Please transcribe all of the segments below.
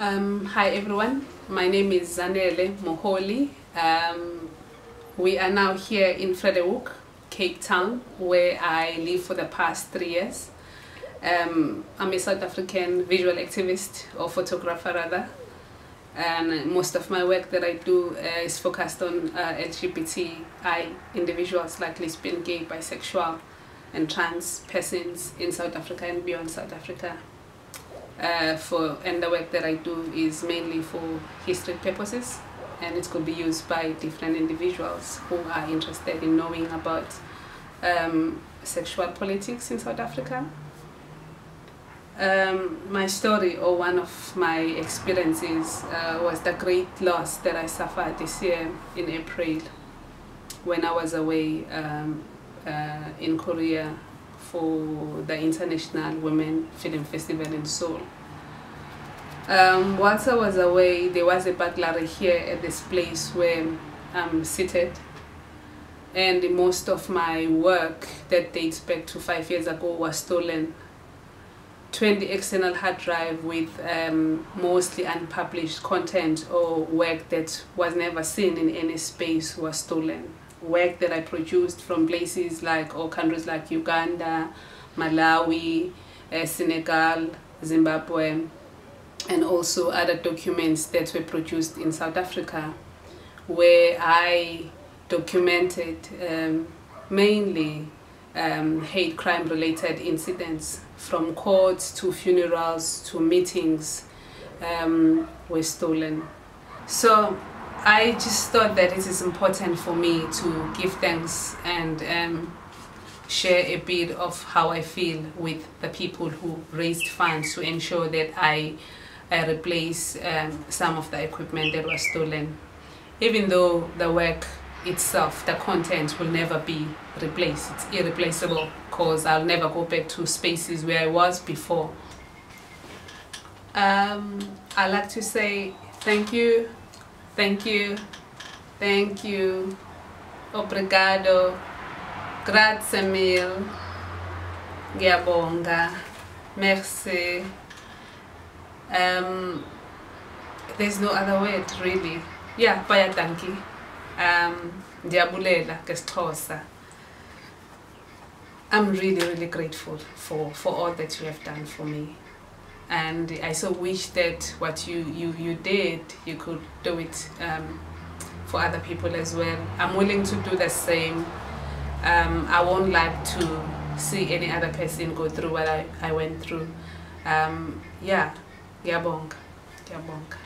Um, hi everyone, my name is Zanele Muholi. Um, we are now here in Vredehoek, Cape Town, where I live for the past three years. Um, I'm a South African visual activist or photographer rather, and most of my work that I do uh, is focused on uh, LGBTI individuals like lesbian, gay, bisexual, and trans persons in South Africa and beyond South Africa. Uh, for and the work that I do is mainly for history purposes and it could be used by different individuals who are interested in knowing about um, sexual politics in South Africa. Um, my story or one of my experiences uh, was the great loss that I suffered this year in April when I was away um, uh, in Korea for the International Women Film Festival in Seoul. Um, whilst I was away, there was a burglary here at this place where I'm seated. And most of my work that dates back to five years ago was stolen. 20 external hard drive with um, mostly unpublished content or work that was never seen in any space was stolen work that I produced from places like or countries like Uganda, Malawi, uh, Senegal, Zimbabwe, and also other documents that were produced in South Africa, where I documented um, mainly um, hate crime related incidents from courts to funerals to meetings um, were stolen. So I just thought that it is important for me to give thanks and um, share a bit of how I feel with the people who raised funds to ensure that I, I replace um, some of the equipment that was stolen. Even though the work itself, the content will never be replaced. It's irreplaceable because I'll never go back to spaces where I was before. Um, I like to say thank you Thank you. Thank you. Obrigado. Grazie mille. Ngiyabonga. Merci. Um, there's no other word really. Yeah, bayadanki. Um, ndiyabulela ngesixhosa. I'm really, really grateful for, for all that you have done for me and I so wish that what you, you, you did, you could do it um, for other people as well. I'm willing to do the same. Um, I won't like to see any other person go through what I, I went through. Um, yeah, ngiyabonga, ngiyabonga,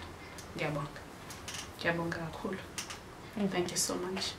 ngiyabonga, ngiyabonga kakhulu. Thank you so much.